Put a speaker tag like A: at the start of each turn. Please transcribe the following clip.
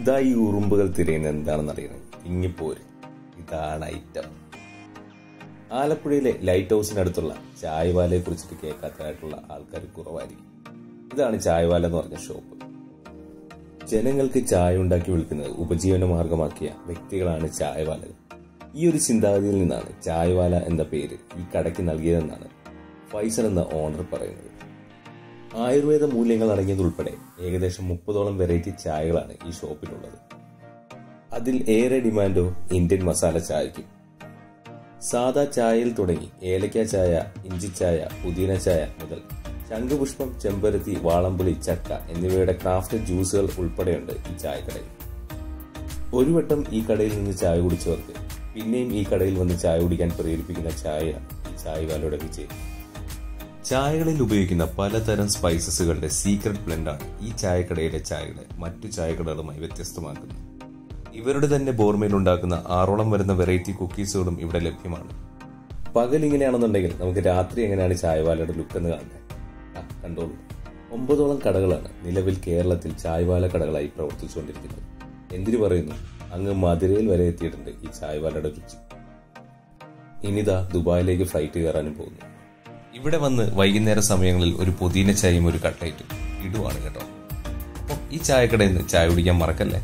A: ഇതാ ഈ ഉറുമ്പുകൾ തിരയുന്നത് എന്താണെന്ന് അറിയണം. ഇങ്ങിപ്പോര് ഇതാണ് ഐറ്റം ആലപ്പുഴയിലെ ലൈറ്റ് ഹൗസിനടുത്തുള്ള ചായവാലയെ കുറിച്ചിട്ട് കേൾക്കാത്തതായിട്ടുള്ള ആൾക്കാർ കുറവായിരിക്കും. ഇതാണ് ചായവാല എന്ന് പറഞ്ഞ ഷോപ്പ് ജനങ്ങൾക്ക് ചായ ഉണ്ടാക്കി വിൽക്കുന്നത് ഉപജീവന മാർഗമാക്കിയ വ്യക്തികളാണ് ചായവാലകൾ. ഈ ഒരു ചിന്താഗതിയിൽ നിന്നാണ് ചായവാല എന്ന പേര് ഈ കടയ്ക്ക് നൽകിയതെന്നാണ് ഫൈസൽ എന്ന ഓണർ പറയുന്നത്. ആയുർവേദ മൂല്യങ്ങൾ അടങ്ങിയതുൾപ്പെടെ ഏകദേശം മുപ്പതോളം വെറൈറ്റി ചായകളാണ് ഈ ഷോപ്പിലുള്ളത്. അതിൽ ഏറെ ഡിമാൻഡോ ഇന്ത്യൻ മസാല ചായക്ക് സാദാ ചായയിൽ തുടങ്ങി ഏലക്ക ചായ ഇഞ്ചി ചായ പുതിന ചായ മുതൽ ശംഖുപുഷ്പം ചെമ്പരത്തി വാളംപുളി ചക്ക എന്നിവയുടെ ക്രാഫ്റ്റ് ജ്യൂസുകൾ ഉൾപ്പെടെയുണ്ട് ഈ ചായക്കടയിൽ. ഒരു വട്ടം ഈ കടയിൽ നിന്ന് ചായ കുടിച്ചവർക്ക് പിന്നെയും ഈ കടയിൽ വന്ന് ചായ കുടിക്കാൻ പ്രേരിപ്പിക്കുന്ന ചായ ഈ ചായവാലയുടെ വിജയം. ചായകളിൽ ഉപയോഗിക്കുന്ന പലതരം സ്പൈസസുകളുടെ സീക്രട്ട് ബ്ലെൻഡാണ് ഈ ചായക്കടയിലെ ചായകളെ മറ്റു ചായക്കടകളുമായി വ്യത്യസ്തമാക്കുന്നത്. ഇവരുടെ തന്നെ ബോർമയിൽ ഉണ്ടാക്കുന്ന ആറോളം വരുന്ന വെറൈറ്റി കുക്കീസുകളും ഇവിടെ ലഭ്യമാണ്. പകൽ ഇങ്ങനെയാണെന്നുണ്ടെങ്കിൽ നമുക്ക് രാത്രി എങ്ങനെയാണ് ചായവാലയുടെ ലുക്ക് എന്ന് കാണുന്നത്? കണ്ടോളൂ. ഒമ്പതോളം കടകളാണ് നിലവിൽ കേരളത്തിൽ ചായവാല കടകളായി പ്രവർത്തിച്ചുകൊണ്ടിരിക്കുന്നത്. എന്തിനു പറയുന്നു? അങ്ങ് മധുരയിൽ വരെ എത്തിയിട്ടുണ്ട് ഈ ചായവാലയുടെ രുചി. ഇനിതാ ദുബായിലേക്ക് ഫ്ലൈറ്റ് കയറാനും പോകുന്നു. ഇവിടെ വന്ന് വൈകുന്നേര സമയങ്ങളിൽ ഒരു പുതിന ചായയും ഒരു കട്ടയിട്ടും ഇടുവാണ് കേട്ടോ. അപ്പം ഈ ചായക്കടയിൽ നിന്ന് ചായ കുടിക്കാൻ മറക്കല്ലേ?